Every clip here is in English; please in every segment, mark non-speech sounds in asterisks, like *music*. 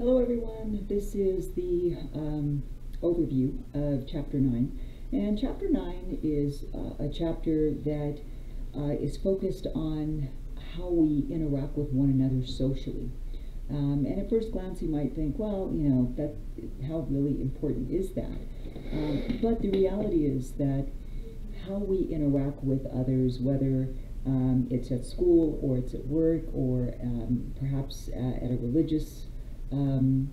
Hello, everyone. This is the um, overview of Chapter 9. And Chapter 9 is uh, a chapter that uh, is focused on how we interact with one another socially. Um, and at first glance, you might think, well, you know, that how really important is that? Um, but the reality is that how we interact with others, whether um, it's at school or it's at work or um, perhaps uh, at a religious um,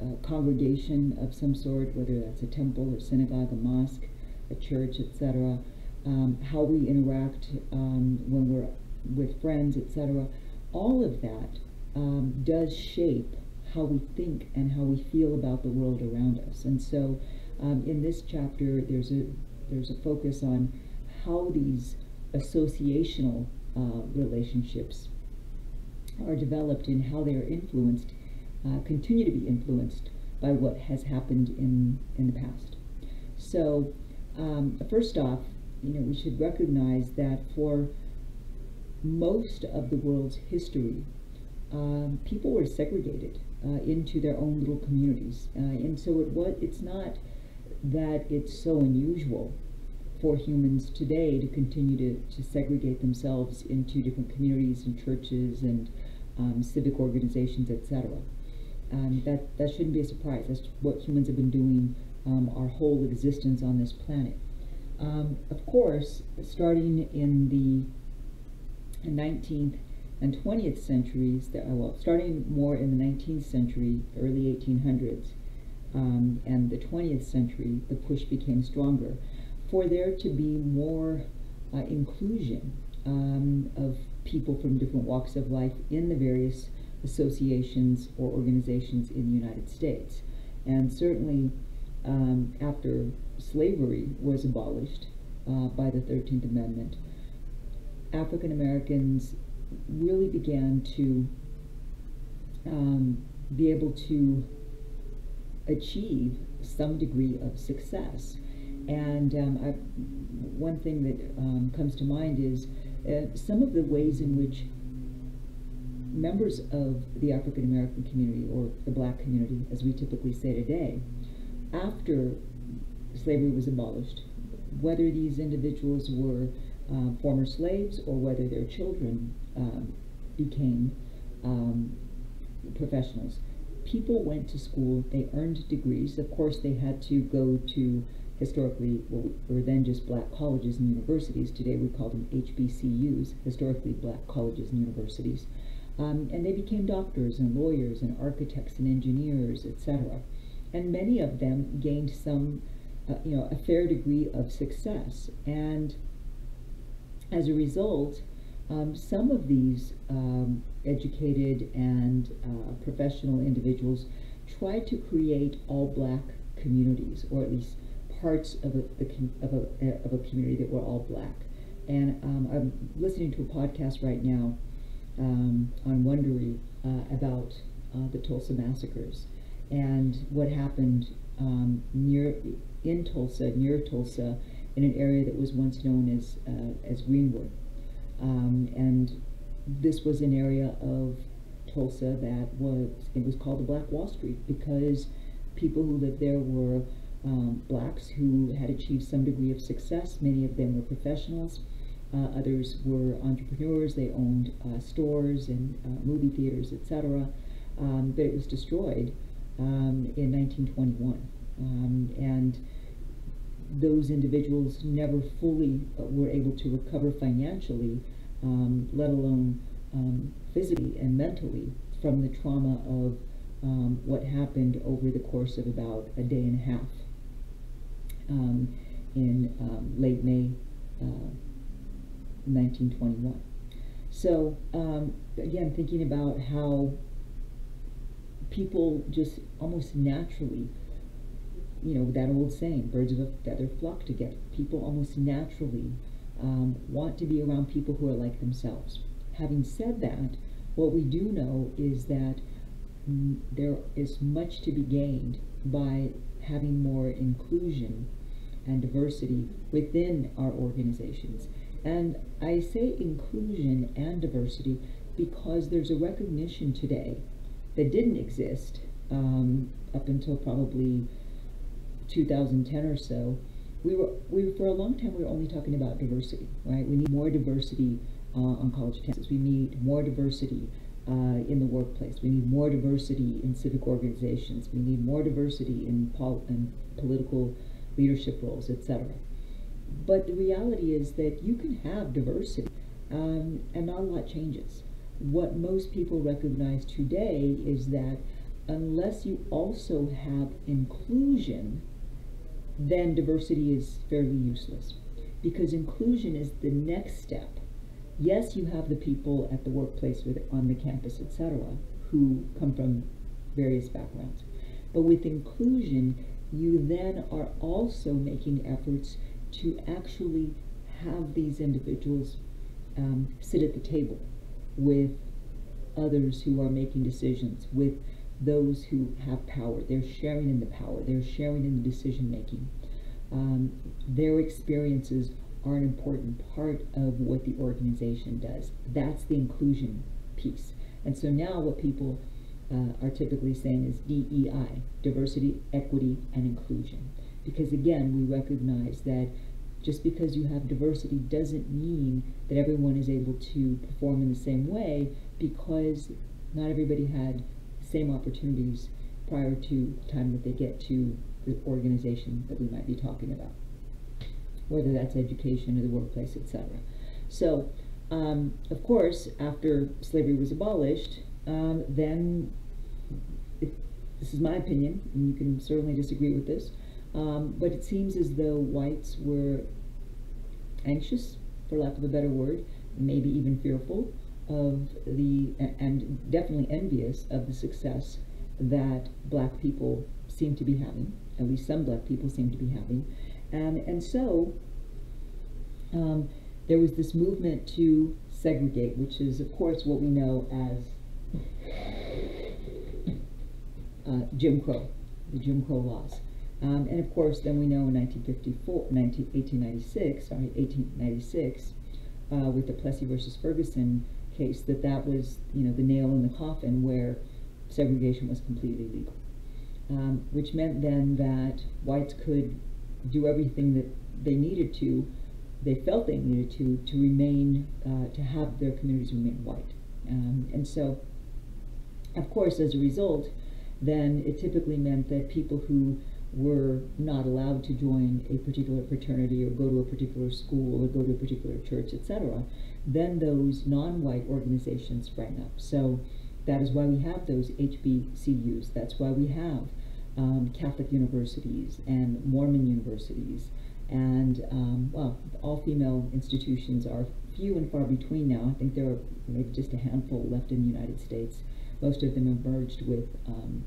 uh, congregation of some sort, whether that's a temple or synagogue, a mosque, a church, etc., um, how we interact um, when we're with friends, etc., all of that um, does shape how we think and how we feel about the world around us. And so, um, in this chapter, there's a there's a focus on how these associational uh, relationships are developed and how they are influenced uh, continue to be influenced by what has happened in, in the past. So, um, first off, you know, we should recognize that for most of the world's history, um, people were segregated uh, into their own little communities, uh, and so it what it's not that it's so unusual for humans today to continue to, to segregate themselves into different communities and churches and um, civic organizations, etc. Um, that, that shouldn't be a surprise. That's what humans have been doing um, our whole existence on this planet. Um, of course, starting in the 19th and 20th centuries, uh, well, starting more in the 19th century, early 1800s, um, and the 20th century, the push became stronger for there to be more uh, inclusion um, of people from different walks of life in the various associations or organizations in the United States. And certainly um, after slavery was abolished uh, by the 13th Amendment, African Americans really began to um, be able to achieve some degree of success. And um, I, one thing that um, comes to mind is uh, some of the ways in which members of the African American community or the black community, as we typically say today, after slavery was abolished, whether these individuals were uh, former slaves or whether their children um, became um, professionals, people went to school, they earned degrees. Of course, they had to go to historically what were then just black colleges and universities. Today we call them HBCUs, historically black colleges and universities. Um, and they became doctors and lawyers and architects and engineers, etc. And many of them gained some, uh, you know, a fair degree of success. And as a result, um, some of these um, educated and uh, professional individuals tried to create all black communities, or at least parts of a, of a, of a community that were all black. And um, I'm listening to a podcast right now um, on Wondery uh, about uh, the Tulsa massacres and what happened um, near in Tulsa, near Tulsa, in an area that was once known as uh, as Greenwood. Um, and this was an area of Tulsa that was it was called the Black Wall Street because people who lived there were um, blacks who had achieved some degree of success. Many of them were professionals. Uh, others were entrepreneurs. They owned uh, stores and uh, movie theaters, etc. Um, but it was destroyed um, in 1921. Um, and those individuals never fully uh, were able to recover financially, um, let alone um, physically and mentally, from the trauma of what happened over the course of about a day and a half um, in um, late May uh, 1921. So um, again, thinking about how people just almost naturally, you know, that old saying, birds of a feather flock together. People almost naturally um, want to be around people who are like themselves. Having said that, what we do know is that there is much to be gained by having more inclusion and diversity within our organizations. And I say inclusion and diversity because there's a recognition today that didn't exist um, up until probably 2010 or so, we were we for a long time we were only talking about diversity, right? We need more diversity uh, on college campuses. We need more diversity uh, in the workplace. We need more diversity in civic organizations. We need more diversity in, pol- in political leadership roles, etc. But the reality is that you can have diversity, um, and not a lot changes. What most people recognize today is that unless you also have inclusion, then diversity is fairly useless. Because inclusion is the next step. Yes, you have the people at the workplace or on the campus, etc., who come from various backgrounds. But with inclusion, you then are also making efforts to actually have these individuals um, sit at the table with others who are making decisions, with those who have power. They're sharing in the power, they're sharing in the decision making. Um, their experiences are an important part of what the organization does. That's the inclusion piece. And so now what people uh, are typically saying is DEI, diversity, equity, and inclusion. Because again, we recognize that just because you have diversity doesn't mean that everyone is able to perform in the same way because not everybody had the same opportunities prior to the time that they get to the organization that we might be talking about, whether that's education or the workplace, etc. So, um, of course, after slavery was abolished, um, then this is my opinion, and you can certainly disagree with this, um, but it seems as though whites were anxious, for lack of a better word, maybe even fearful of the, and definitely envious of the success that black people seem to be having, at least some black people seem to be having. And, and so um, there was this movement to segregate, which is, of course, what we know as uh, Jim Crow, the Jim Crow laws. Um, and of course, then we know in 1954, 19, 1896, sorry, 1896, uh, with the Plessy versus Ferguson case, that that was, you know, the nail in the coffin where segregation was completely legal. Um, which meant then that whites could do everything that they needed to, they felt they needed to, to remain, uh, to have their communities remain white. Um, and so, of course, as a result, then it typically meant that people who were not allowed to join a particular fraternity or go to a particular school or go to a particular church, etc., then those non-white organizations sprang up. So that is why we have those HBCUs. That's why we have um, Catholic universities and Mormon universities. And, um, well, all female institutions are few and far between now. I think there are maybe just a handful left in the United States. Most of them have merged with um,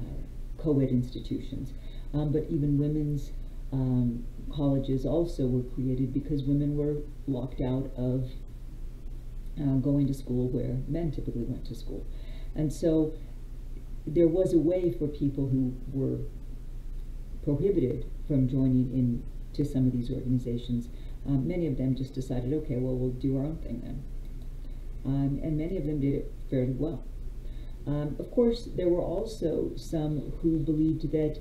uh, co-ed institutions. Um, but even women's um, colleges also were created because women were locked out of uh, going to school where men typically went to school. And so there was a way for people who were prohibited from joining in to some of these organizations. Um, many of them just decided, okay, well, we'll do our own thing then. Um, and many of them did it fairly well. Um, of course, there were also some who believed that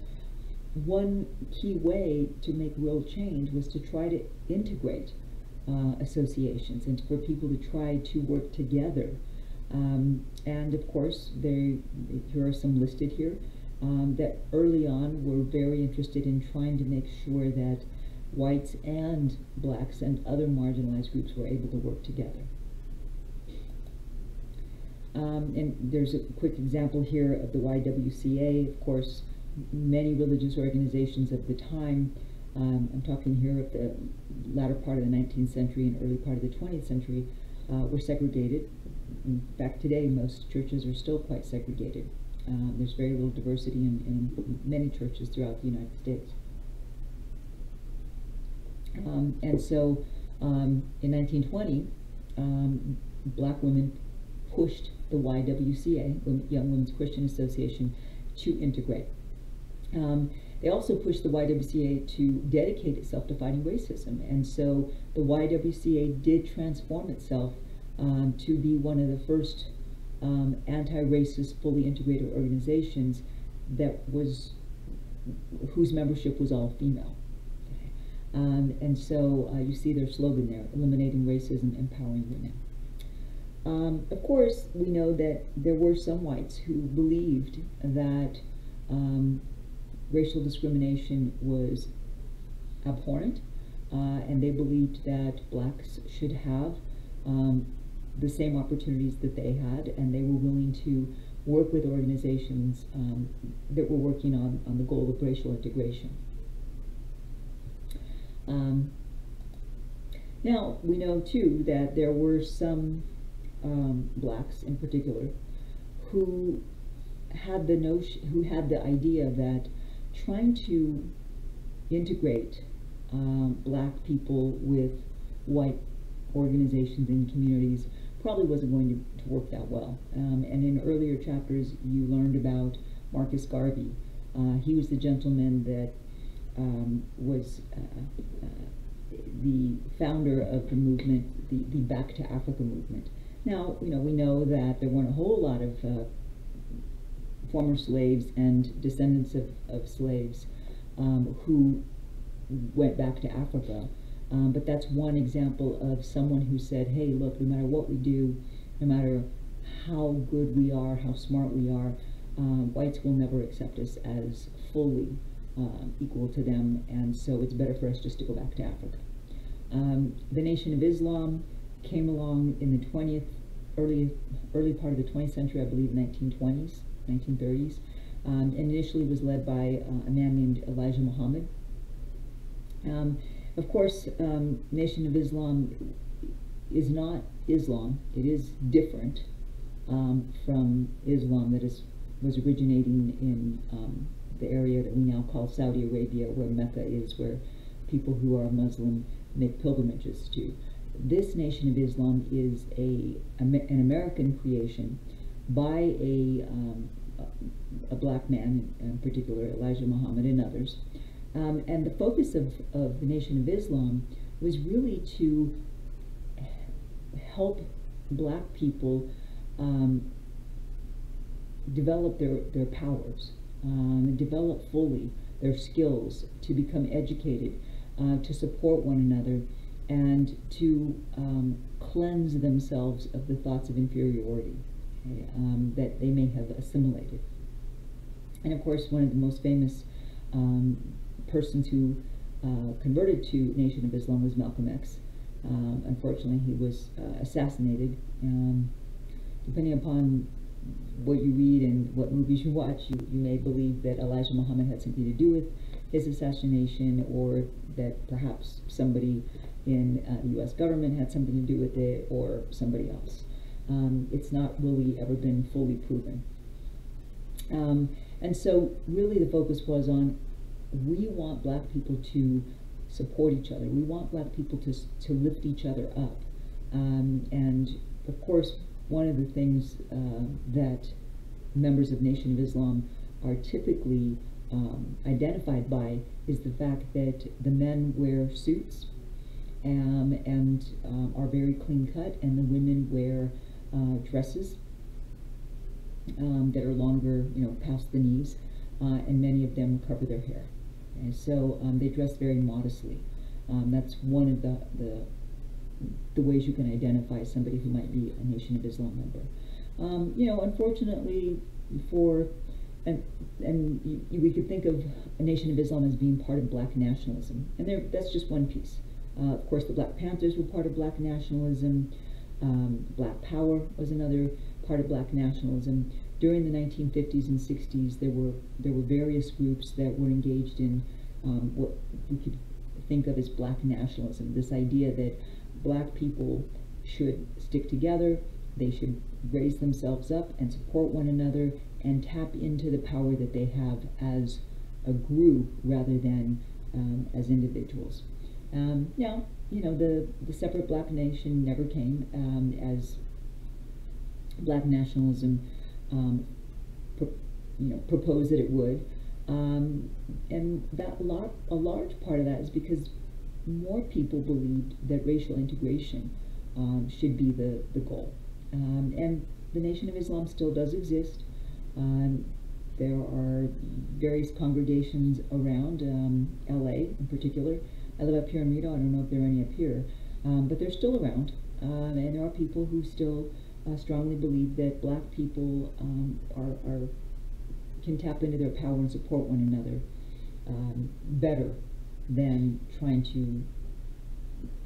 one key way to make real change was to try to integrate uh, associations and for people to try to work together. Um, and of course, there, here are some listed here um, that early on were very interested in trying to make sure that whites and blacks and other marginalized groups were able to work together. Um, and there's a quick example here of the YWCA. Of course, many religious organizations of the time, um, I'm talking here of the latter part of the 19th century and early part of the 20th century, uh, were segregated. In fact, today most churches are still quite segregated. Um, there's very little diversity in, in, many churches throughout the United States. Um, and so um, in 1920, um, black women pushed the YWCA, Young Women's Christian Association, to integrate. Um, they also pushed the YWCA to dedicate itself to fighting racism, and so the YWCA did transform itself um, to be one of the first um, anti-racist, fully integrated organizations that was whose membership was all female. Um, and so uh, you see their slogan there: eliminating racism, empowering women. Um, of course, we know that there were some whites who believed that um, racial discrimination was abhorrent, uh, and they believed that blacks should have um, the same opportunities that they had, and they were willing to work with organizations um, that were working on, on the goal of racial integration. Um, now, we know too that there were some um, blacks in particular who had the notion, who had the idea that trying to integrate um, black people with white organizations and communities probably wasn't going to, to work that well. Um, and in earlier chapters, you learned about Marcus Garvey. Uh, he was the gentleman that um, was uh, uh, the founder of the movement, the, the Back to Africa movement. Now, you know, we know that there weren't a whole lot of uh, former slaves and descendants of, of slaves um, who went back to Africa. Um, but that's one example of someone who said, hey, look, no matter what we do, no matter how good we are, how smart we are, um, whites will never accept us as fully um, equal to them, and so it's better for us just to go back to Africa. Um, the Nation of Islam came along in the 20th, early, early part of the 20th century, I believe 1920s, 1930s, um, and initially was led by uh, a man named Elijah Muhammad. Um, of course, um, Nation of Islam is not Islam. It is different um, from Islam that is was originating in um, the area that we now call Saudi Arabia, where Mecca is, where people who are Muslim make pilgrimages to. This Nation of Islam is a an American creation by a um, a black man, in particular Elijah Muhammad and others, um, and the focus of, of the Nation of Islam was really to help black people um, develop their, their powers, um, develop fully their skills, to become educated, uh, to support one another, and to um, cleanse themselves of the thoughts of inferiority okay, um, that they may have assimilated. And of course, one of the most famous um, persons who uh, converted to Nation of Islam was Malcolm X. Um, unfortunately, he was uh, assassinated. Um, depending upon what you read and what movies you watch, you, you may believe that Elijah Muhammad had something to do with his assassination or that perhaps somebody in uh, the U.S. government had something to do with it or somebody else. Um, it's not really ever been fully proven. Um, and so really the focus was on we want black people to support each other. We want black people to, to lift each other up. Um, and of course, one of the things uh, that members of Nation of Islam are typically um, identified by is the fact that the men wear suits um, and um, are very clean cut, and the women wear uh, dresses um, that are longer, you know, past the knees, uh, and many of them cover their hair. And so um, they dress very modestly. Um, that's one of the, the, the ways you can identify somebody who might be a Nation of Islam member. Um, you know, unfortunately, for and and you, we could think of a Nation of Islam as being part of Black nationalism, and there that's just one piece. Uh, of course, the Black Panthers were part of Black nationalism. Um, Black Power was another part of Black nationalism during the 1950s and 60s, there were there were various groups that were engaged in um, what we could think of as black nationalism. This idea that black people should stick together, they should raise themselves up and support one another and tap into the power that they have as a group rather than um, as individuals. Um, now, you know, the, the separate black nation never came um, as black nationalism um, pro, you know, proposed that it would. Um, and that lot, a large part of that is because more people believed that racial integration um, should be the, the goal. Um, and the Nation of Islam still does exist. Um, there are various congregations around um, LA in particular. I live up here in Reno. I don't know if there are any up here, um, but they're still around. Um, and there are people who still uh, strongly believe that black people um, are, are, can tap into their power and support one another um, better than trying to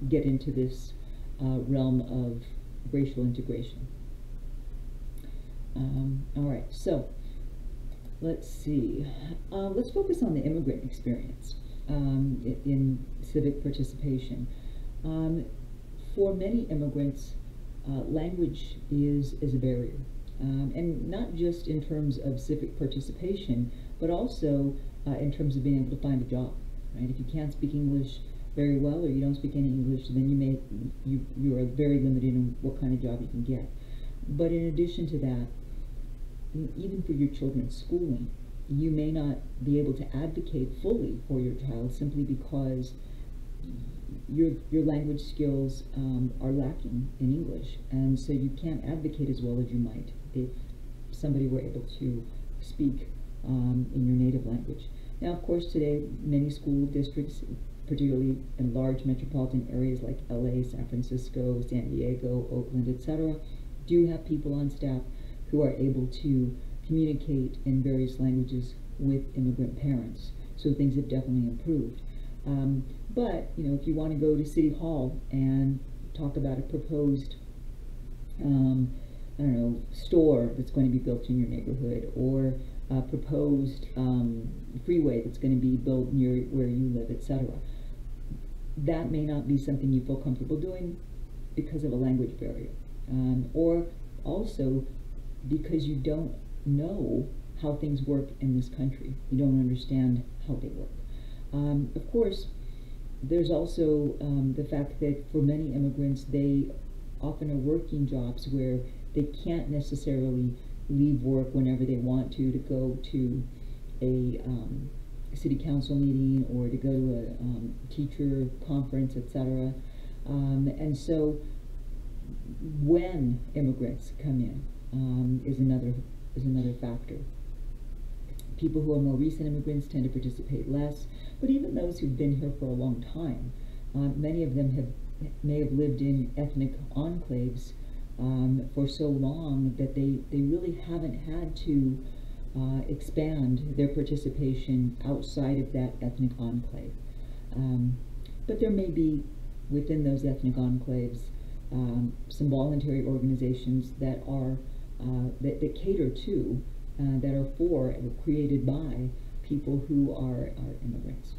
get into this uh, realm of racial integration. Um, all right, so let's see. Uh, let's focus on the immigrant experience um, in civic participation. Um, for many immigrants, uh, language is, is a barrier. Um, and not just in terms of civic participation, but also uh, in terms of being able to find a job. Right? If you can't speak English very well, or you don't speak any English, then you may you you are very limited in what kind of job you can get. But in addition to that, even for your children's schooling, you may not be able to advocate fully for your child simply because your your language skills um, are lacking in English, and so you can't advocate as well as you might if somebody were able to speak um, in your native language. Now, of course, today many school districts, particularly in large metropolitan areas like LA, San Francisco, San Diego, Oakland, etc., do have people on staff who are able to communicate in various languages with immigrant parents. So things have definitely improved. Um, but, you know, if you want to go to City Hall and talk about a proposed, um, I don't know, store that's going to be built in your neighborhood or a proposed um, freeway that's going to be built near where you live, etc., that may not be something you feel comfortable doing because of a language barrier. Um, or also because you don't know how things work in this country. You don't understand how they work. Um, of course, there's also um, the fact that for many immigrants, they often are working jobs where they can't necessarily leave work whenever they want to to go to a um, city council meeting or to go to a um, teacher conference, etc. Um, and so when immigrants come in um, is another is another factor. People who are more recent immigrants tend to participate less, but even those who've been here for a long time, uh, many of them have may have lived in ethnic enclaves um, for so long that they, they really haven't had to uh, expand their participation outside of that ethnic enclave. Um, but there may be within those ethnic enclaves um, some voluntary organizations that are uh, that, that, cater to, uh, that are for, and created by people who are, are immigrants.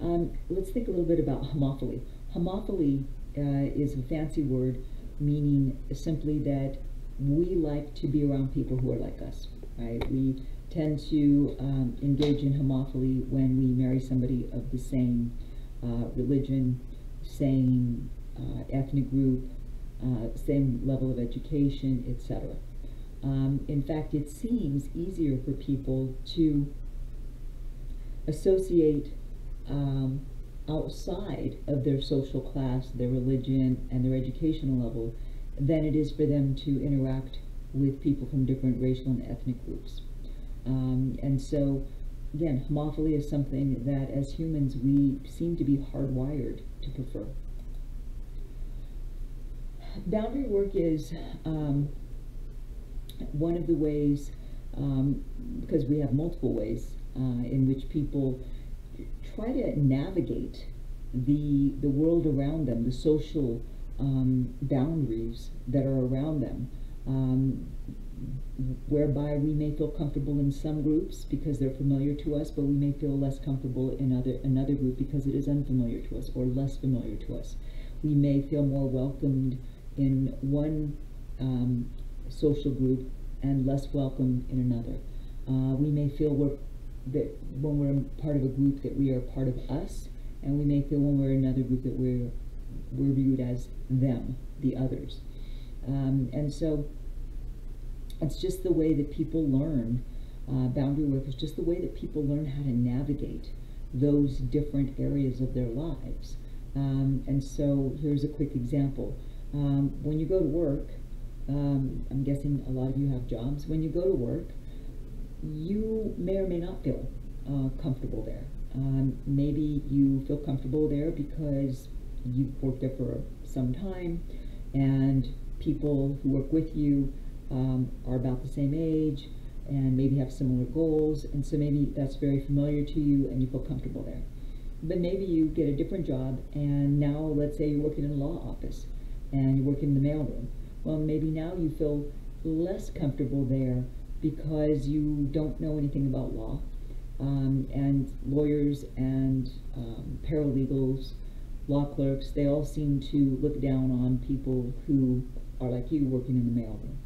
Um, let's think a little bit about homophily. Homophily uh, is a fancy word meaning simply that we like to be around people who are like us, right? We tend to um, engage in homophily when we marry somebody of the same uh, religion, same uh, ethnic group, uh, same level of education, etc. Um, in fact, it seems easier for people to associate um, outside of their social class, their religion, and their educational level than it is for them to interact with people from different racial and ethnic groups. Um, and so, again, homophily is something that as humans we seem to be hardwired to prefer. Boundary work is um, one of the ways, um, because we have multiple ways uh, in which people try to navigate the the world around them, the social um, boundaries that are around them, um, whereby we may feel comfortable in some groups because they're familiar to us, but we may feel less comfortable in other another group because it is unfamiliar to us or less familiar to us. We may feel more welcomed in one um, social group and less welcome in another. Uh, we may feel we're that when we're part of a group that we are part of us, and we may feel when we're in another group that we're we're viewed as them, the others. Um, and so it's just the way that people learn uh, boundary work is just the way that people learn how to navigate those different areas of their lives. Um, and so here's a quick example. Um, when you go to work, um, I'm guessing a lot of you have jobs. When you go to work, you may or may not feel uh, comfortable there. Um, maybe you feel comfortable there because you've worked there for some time and people who work with you um, are about the same age and maybe have similar goals, and so maybe that's very familiar to you and you feel comfortable there. But maybe you get a different job, and now let's say you're working in a law office and you work in the mailroom. Well, maybe now you feel less comfortable there because you don't know anything about law. Um, and lawyers and um, paralegals, law clerks, they all seem to look down on people who are like you working in the mailroom.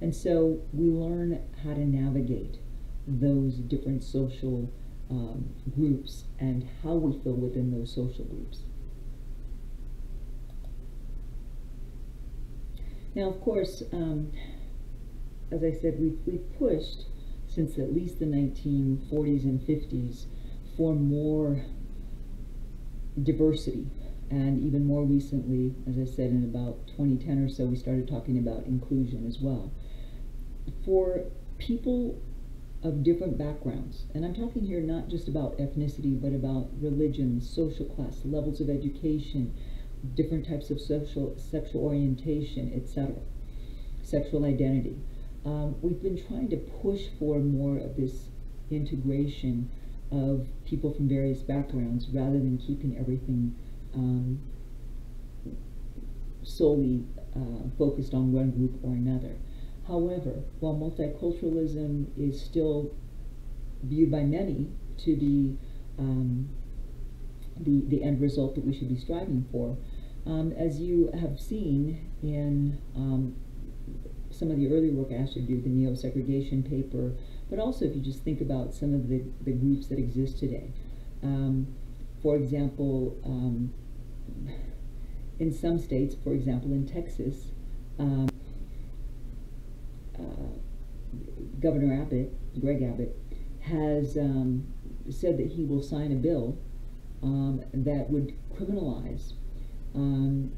And so we learn how to navigate those different social um, groups and how we feel within those social groups. Now, of course, um, as I said, we've, we've pushed since at least the 1940s and 50s for more diversity. And even more recently, as I said, in about 2010 or so, we started talking about inclusion as well for people of different backgrounds, and I'm talking here not just about ethnicity, but about religion, social class, levels of education, different types of social sexual orientation, etc., sexual identity. Um, we've been trying to push for more of this integration of people from various backgrounds rather than keeping everything um, solely uh, focused on one group or another. However, while multiculturalism is still viewed by many to be um, the, the end result that we should be striving for, um, as you have seen in um, some of the earlier work to do, the neo-segregation paper, but also if you just think about some of the, the groups that exist today. Um, for example, um, in some states, for example in Texas, um, Governor Abbott, Greg Abbott, has um, said that he will sign a bill um, that would criminalize um,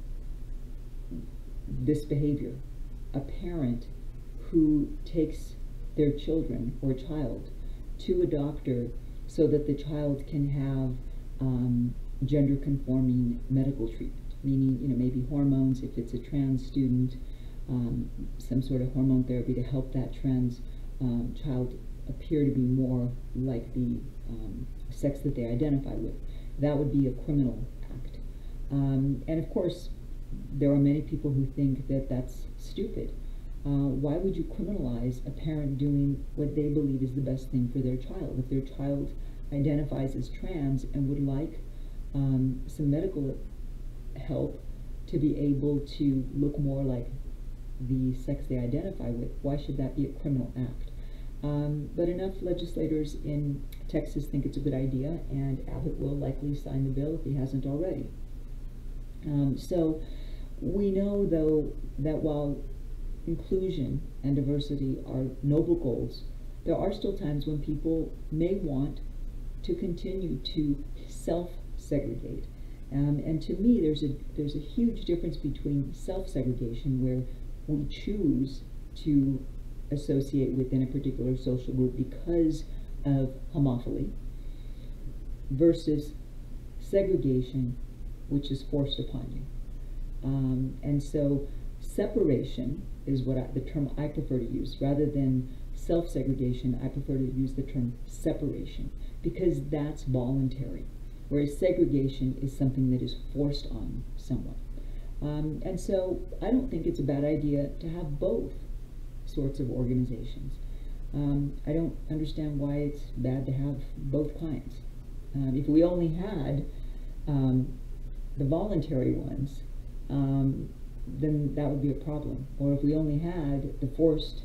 this behavior. A parent who takes their children or child to a doctor so that the child can have um, gender conforming medical treatment, meaning, you know, maybe hormones if it's a trans student, um, some sort of hormone therapy to help that trans um, child appear to be more like the um, sex that they identify with. That would be a criminal act. Um, and of course, there are many people who think that that's stupid. Uh, why would you criminalize a parent doing what they believe is the best thing for their child? If their child identifies as trans and would like um, some medical help to be able to look more like the sex they identify with, why should that be a criminal act? Um, but enough legislators in Texas think it's a good idea, and Abbott will likely sign the bill if he hasn't already. Um, so we know, though, that while inclusion and diversity are noble goals, there are still times when people may want to continue to self-segregate. Um, and to me, there's a there's a huge difference between self-segregation, where we choose to associate within a particular social group because of homophily versus segregation, which is forced upon you. Um, and so separation is what I, the term I prefer to use rather than self-segregation. I prefer to use the term separation because that's voluntary, whereas segregation is something that is forced on someone. Um, and so I don't think it's a bad idea to have both sorts of organizations. Um, I don't understand why it's bad to have both kinds. Um, if we only had um, the voluntary ones, um, then that would be a problem. Or if we only had the forced,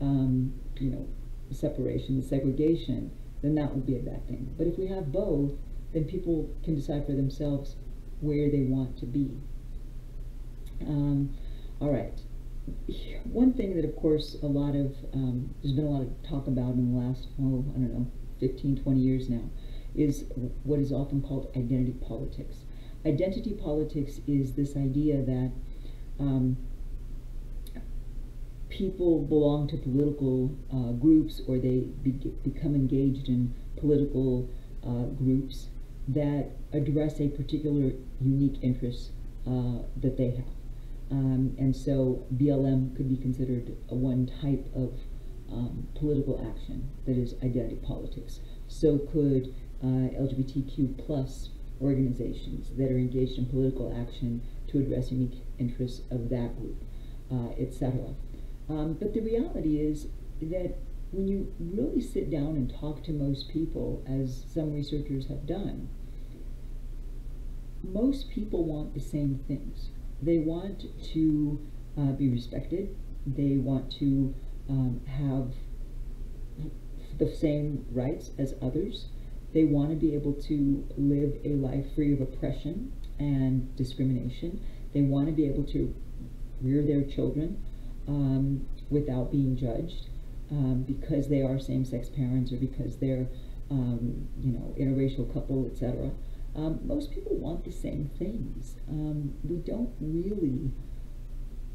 um, you know, separation, the segregation, then that would be a bad thing. But if we have both, then people can decide for themselves where they want to be. Um, all right. One thing that, of course, a lot of, um, there's been a lot of talk about in the last, oh, I don't know, 15, 20 years now, is what is often called identity politics. Identity politics is this idea that um, people belong to political uh, groups or they be- become engaged in political uh, groups that address a particular unique interest uh, that they have. Um, and so BLM could be considered one type of um, political action that is identity politics. So could uh, LGBTQ plus organizations that are engaged in political action to address unique interests of that group, uh, etc. Um, but the reality is that when you really sit down and talk to most people, as some researchers have done, most people want the same things. They want to uh, be respected. They want to um, have the same rights as others. They want to be able to live a life free of oppression and discrimination. They want to be able to rear their children um, without being judged um, because they are same-sex parents or because they're, um, you know, interracial couple, etc. Um, most people want the same things. Um, we don't really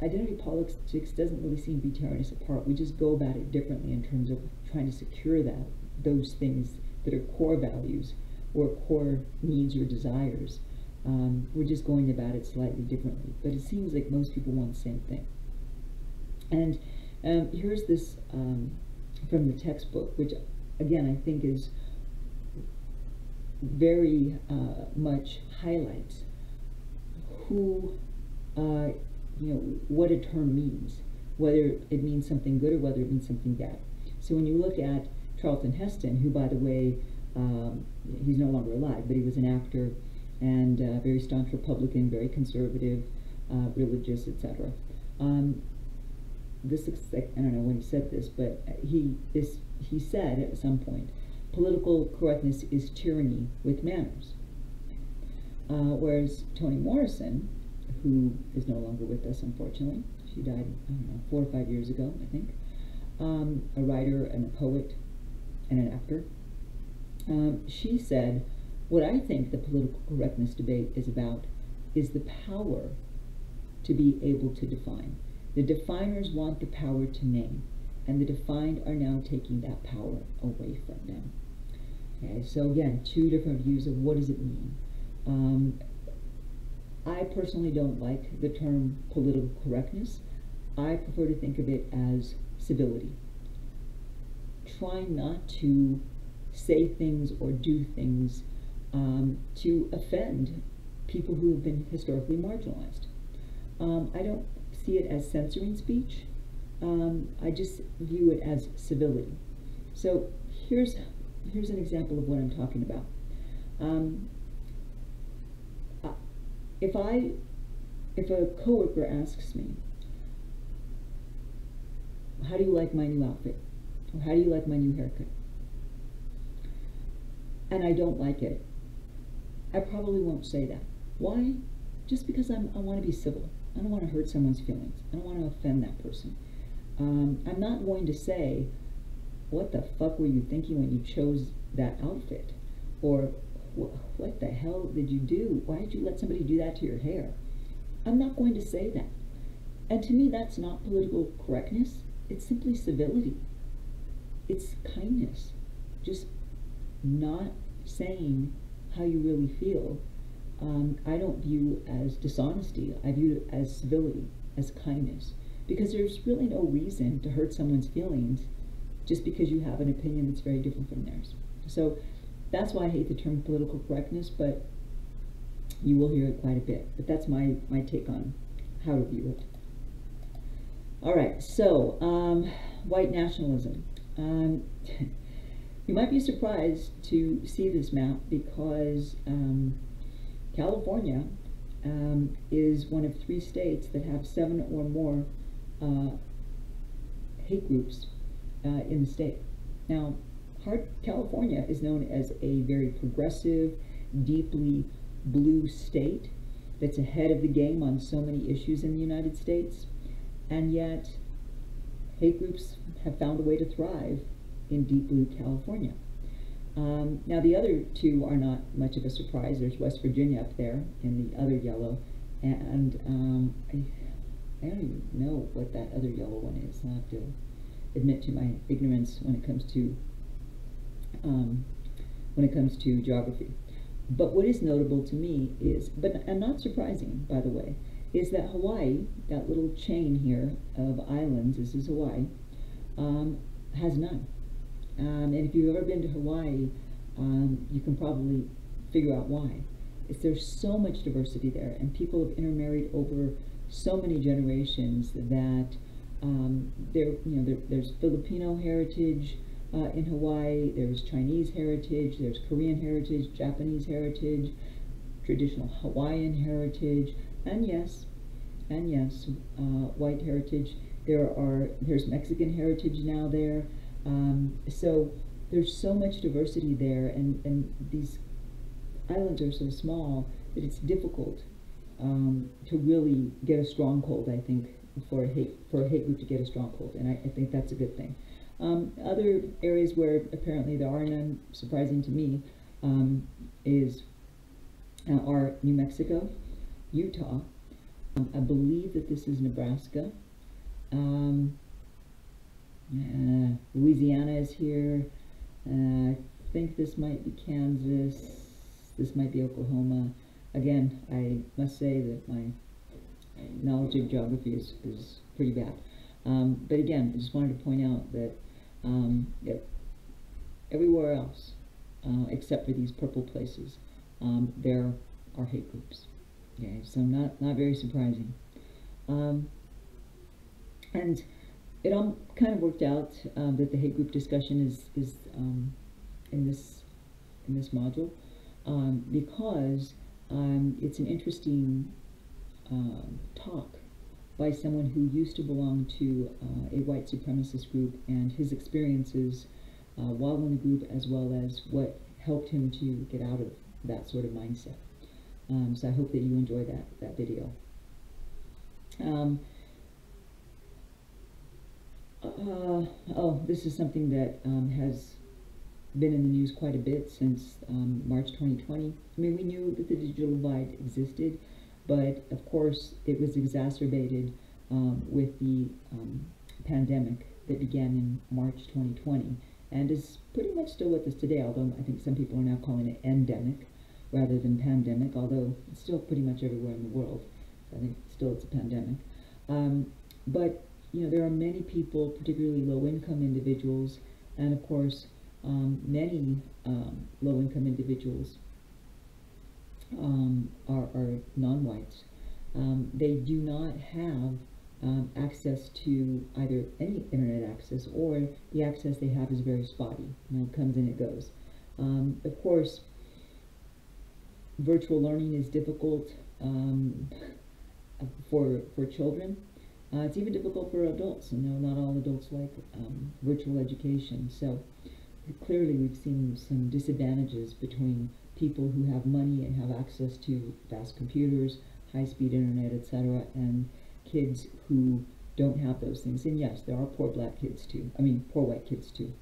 identity politics doesn't really seem to be tearing us apart. We just go about it differently in terms of trying to secure that those things that are core values or core needs or desires. Um, we're just going about it slightly differently, but it seems like most people want the same thing. And um, here's this um, from the textbook, which again I think is very uh, much highlights who uh, you know, what a term means, whether it means something good or whether it means something bad. So when you look at Charlton Heston, who, by the way, um, he's no longer alive, but he was an actor and uh, very staunch Republican, very conservative, uh, religious, etc. Um, this is, I don't know when he said this, but he this he said at some point, political correctness is tyranny with manners. Uh, whereas Toni Morrison, who is no longer with us, unfortunately. She died, I don't know, four or five years ago, I think. Um, a writer and a poet and an actor. Um, she said, What I think the political correctness debate is about is the power to be able to define. The definers want the power to name, and the defined are now taking that power away from them. Okay, so again, two different views of what does it mean. Um, I personally don't like the term political correctness. I prefer to think of it as civility. Try not to say things or do things um, to offend people who have been historically marginalized. Um, I don't see it as censoring speech. Um, I just view it as civility. So here's here's an example of what I'm talking about. Um, if I, if a coworker asks me, how do you like my new outfit? Or how do you like my new haircut? And I don't like it, I probably won't say that. Why? Just because I'm, I want to be civil. I don't want to hurt someone's feelings. I don't want to offend that person. Um, I'm not going to say, what the fuck were you thinking when you chose that outfit? Or what the hell did you do? Why did you let somebody do that to your hair? I'm not going to say that. And to me, that's not political correctness. It's simply civility. It's kindness. Just not saying how you really feel. Um, I don't view as dishonesty. I view it as civility, as kindness. Because there's really no reason to hurt someone's feelings just because you have an opinion that's very different from theirs. So that's why I hate the term political correctness, but you will hear it quite a bit. But that's my, my take on how to view it. All right, so um, white nationalism. Um, *laughs* you might be surprised to see this map because um, California um, is one of three states that have seven or more uh, hate groups uh, in the state. Now, Hard California is known as a very progressive, deeply blue state that's ahead of the game on so many issues in the United States, and yet hate groups have found a way to thrive in deep blue California. Um, now the other two are not much of a surprise. There's West Virginia up there in the other yellow, and um, I, I don't even know what that other yellow one is. I have to admit to my ignorance when it comes to um, when it comes to geography. But what is notable to me is, but and not surprising, by the way, is that Hawaii, that little chain here of islands, this is Hawaii, um, has none. Um, and if you've ever been to Hawaii, um, you can probably figure out why. It's, there's so much diversity there, and people have intermarried over so many generations that um, there, you know, there, there's Filipino heritage uh, in Hawaii, there's Chinese heritage, there's Korean heritage, Japanese heritage, traditional Hawaiian heritage, and yes, and yes, uh, white heritage. There are there's Mexican heritage now there. Um, so there's so much diversity there, and, and these islands are so small that it's difficult um, to really get a stronghold. I think for a hate for a hate group to get a stronghold, and I, I think that's a good thing. Um, other areas where apparently there are none, surprising to me, um, is uh, are New Mexico, Utah. Um, I believe that this is Nebraska. Um, uh, Louisiana is here. Uh, I think this might be Kansas. This might be Oklahoma. Again, I must say that my knowledge of geography is, is pretty bad. Um, but again, I just wanted to point out that, um, that everywhere else, uh, except for these purple places, um, there are hate groups. Okay, so not, not very surprising. Um, and it all kind of worked out um, that the hate group discussion is is um, in this in this module um, because it's an interesting um, talk by someone who used to belong to uh, a white supremacist group and his experiences uh, while in the group as well as what helped him to get out of that sort of mindset. Um, so I hope that you enjoy that that video. Uh, oh, this is something that um, has been in the news quite a bit since um, March 2020. I mean, we knew that the digital divide existed, but of course it was exacerbated um, with the um, pandemic that began in March 2020 and is pretty much still with us today, although I think some people are now calling it endemic rather than pandemic, although it's still pretty much everywhere in the world. So I think still it's a pandemic. Um, but you know, there are many people, particularly low-income individuals, and of course, um, many um, low-income individuals um, are, are non-whites. Um, they do not have um, access to either any internet access or the access they have is very spotty. You know, it comes and it goes. Um, of course, virtual learning is difficult *laughs* for for children. Uh, it's even difficult for adults. You not all adults like um, virtual education. So clearly we've seen some disadvantages between people who have money and have access to fast computers, high-speed internet, etc., and kids who don't have those things. And yes, there are poor black kids too. I mean, poor white kids too.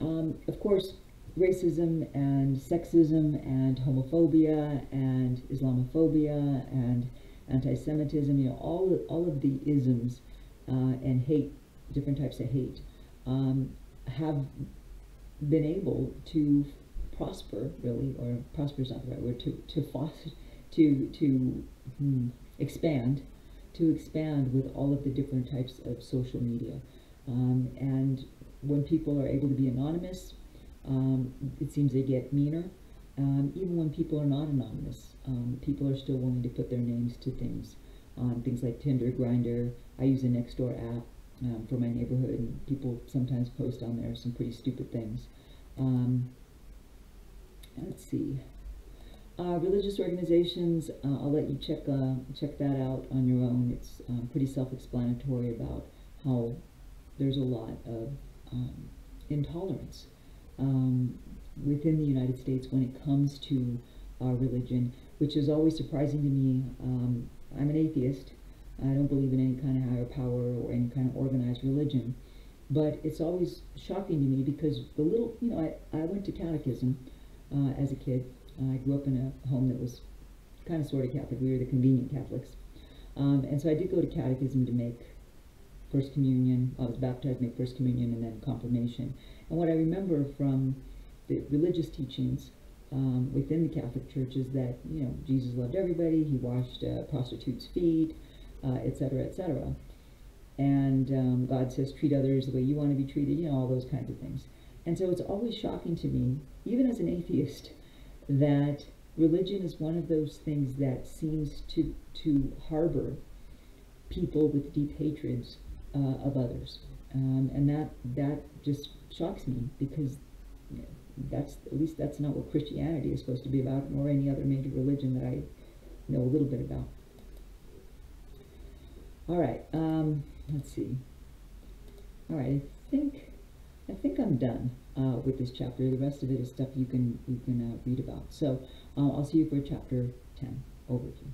Um, of course, racism and sexism and homophobia and Islamophobia and anti-Semitism, you know, all all of the isms uh, and hate, different types of hate, um, have been able to prosper, really, or prosper is not the right word, to, to foster, to, to hmm, expand, to expand with all of the different types of social media. Um, and when people are able to be anonymous, um, it seems they get meaner. Um, even when people are not anonymous, um, people are still willing to put their names to things on things like Tinder, Grindr. I use a Nextdoor app um, for my neighborhood, and people sometimes post on there some pretty stupid things. Um, let's see. Uh, religious organizations, uh, I'll let you check uh, check that out on your own. It's um, pretty self-explanatory about how there's a lot of um, intolerance um, within the United States when it comes to religion, which is always surprising to me. Um, I'm an atheist. I don't believe in any kind of higher power or any kind of organized religion. But it's always shocking to me because the little, you know, I, I went to catechism uh, as a kid. I grew up in a home that was kind of sort of Catholic. We were the convenient Catholics. Um, and so I did go to catechism to make First Communion. I was baptized, make First Communion, and then confirmation. And what I remember from the religious teachings um, within the Catholic Church is that you know Jesus loved everybody. He washed uh, prostitutes' feet, etc., uh, etc. Et and um, God says treat others the way you want to be treated. You know all those kinds of things. And so it's always shocking to me, even as an atheist, that religion is one of those things that seems to to harbor people with deep hatreds uh, of others, um, and that that just shocks me because that's at least that's not what Christianity is supposed to be about, nor any other major religion that I know a little bit about. All right, um, let's see. All right, I think I think I'm done uh, with this chapter. The rest of it is stuff you can you can uh, read about. So uh, I'll see you for chapter ten overview.